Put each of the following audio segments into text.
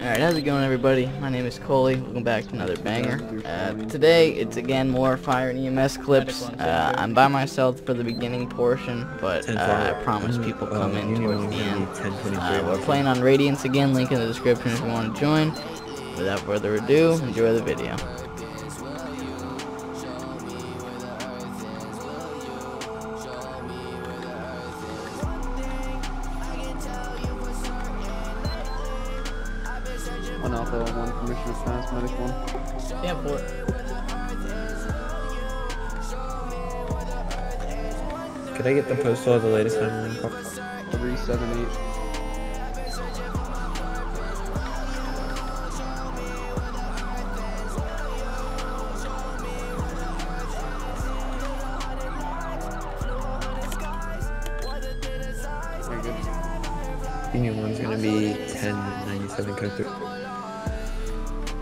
Alright, how's it going everybody? My name is Coley. Welcome back to another banger. Uh, today, it's again more fire and EMS clips. Uh, I'm by myself for the beginning portion, but uh, I promise people come in towards the end. Uh, we're playing on Radiance again, link in the description if you want to join. Without further ado, enjoy the video. One Alpha, one Commissioner Science, Medic 1. Damn. Could I get the postal of the latest time? 378. Union one's gonna be 1097 code 3.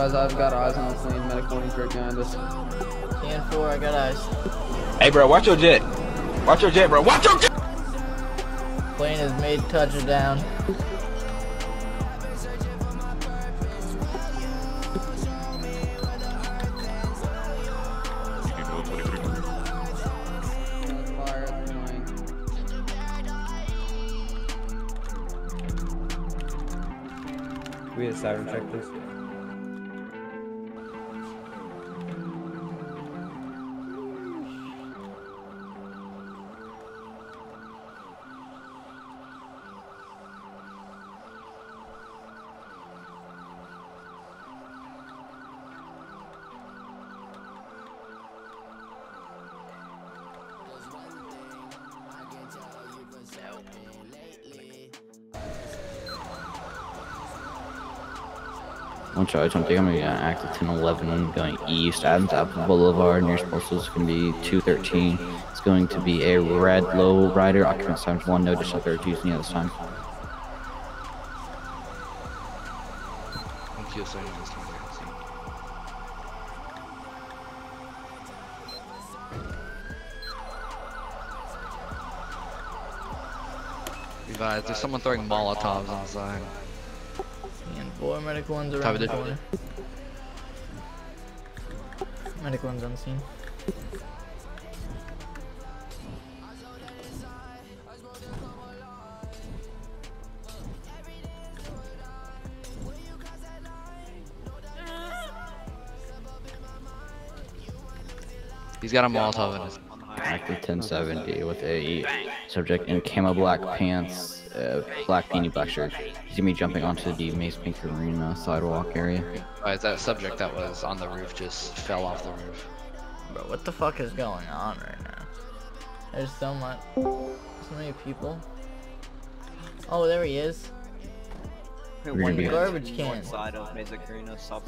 Levi's, I've got eyes on the plane. Medic one, he's right behind us. Stand for, I got eyes. Hey, bro, watch your jet. Watch your jet, bro. Watch your jet. Plane has made touchdown. Fire at the flank. We had a siren check, please. One charge, I'm thinking I'm gonna be on active 1011 going east, Adams Apple Boulevard, near postal is gonna be 213. It's going to be a red low rider, occupant times one, no additional 32s any other time. Advise, there's someone throwing Molotovs on the side. Four medic ones around the corner. Medic ones on scene. He's got a Molotov in his. Active 1070 with a subject in camo black pants, uh, black beanie, black shirt. He's gonna be jumping onto the Maze Bank Arena sidewalk area. Advise, that subject that was on the roof just fell off the roof. Bro, what the fuck is going on right now? There's so much, so many people. Oh, there he is. We're gonna be, Garbage can. side of Mesa Carino, South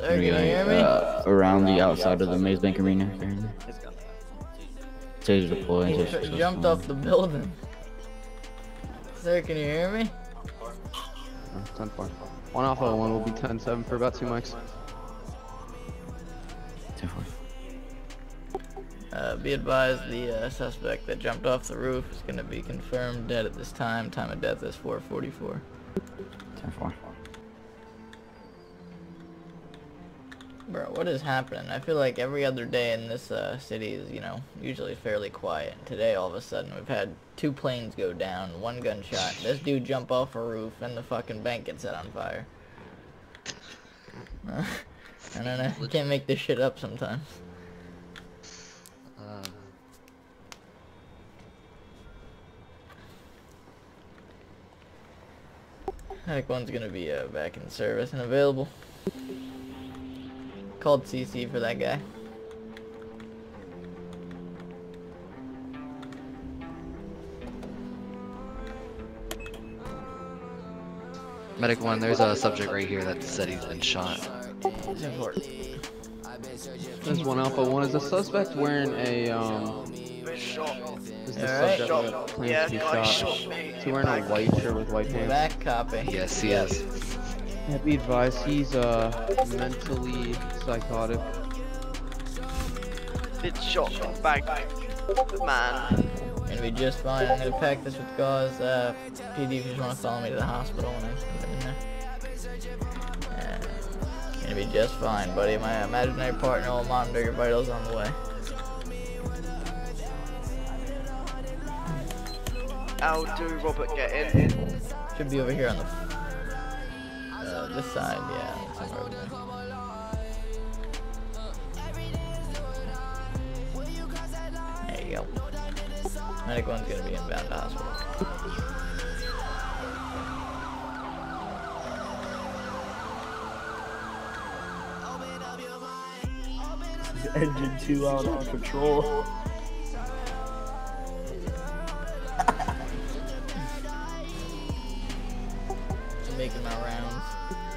Sky. Sir, can you hear me? uh, around the outside of the Maze Bank Arena. area. It's gone. Taser deployed. He taser tr- jumped off the building. Sir, can you hear me? Oh, 10 4. One alpha, one will be 10 7 for about two mics. Uh, be advised, the uh, suspect that jumped off the roof is going to be confirmed dead at this time. Time of death is 444. 10-4. Bro, what is happening? I feel like every other day in this uh, city is, you know, usually fairly quiet. Today, all of a sudden, we've had two planes go down, one gunshot, this dude jump off a roof, and the fucking bank gets set on fire. I don't know. You can't make this shit up sometimes. Uh, Heck, one's gonna be uh, back in service and available. Called CC for that guy. Medic 1, there's a subject right here that said he's been shot. There's one Alpha 1. Is the suspect wearing a, um... Is the right. subject plans to be shot? Is he wearing a white shirt with white pants? Back copy. Yes, he is. Yeah, be advised, he's uh mentally psychotic. Been shot in the back. Man. Gonna be just fine. I'm gonna pack this with guys. Uh, PD, if you just wanna follow me to the hospital and I get in there. Uh, gonna be just fine, buddy. My imaginary partner will monitor your vitals on the way. How do Robert get in? Should be over here on the this side, yeah, somewhere over there. There you go. Medic one's gonna be inbound to hospital. Engine 2 out on patrol. Making my rounds.